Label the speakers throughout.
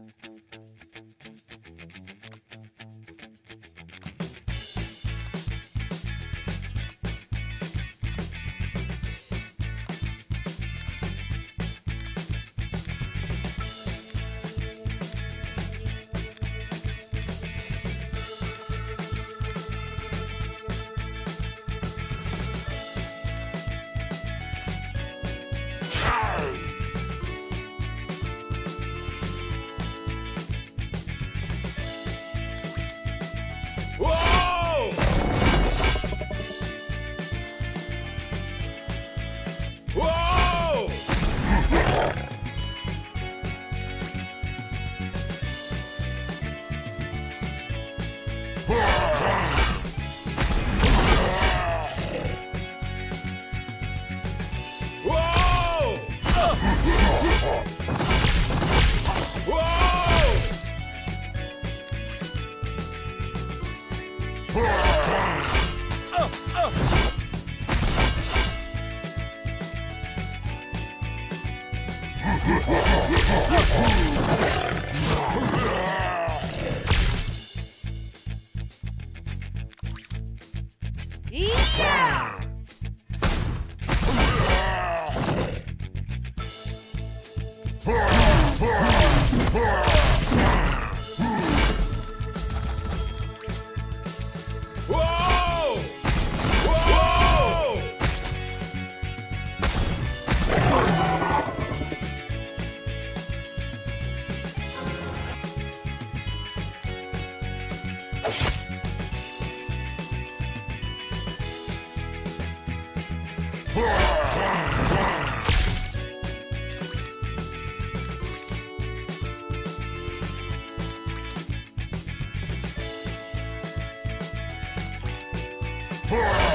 Speaker 1: Thank you. Yeah! Hurrah!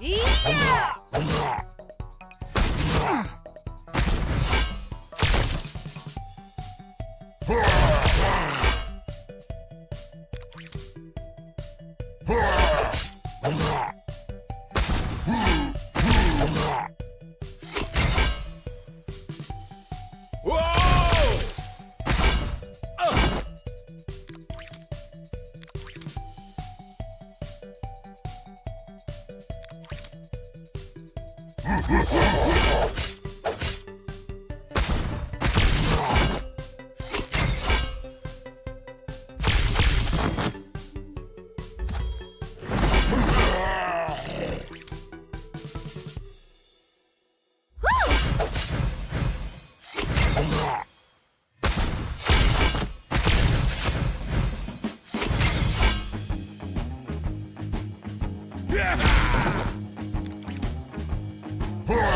Speaker 2: いや
Speaker 1: Ha ha ha ha! Hurrah!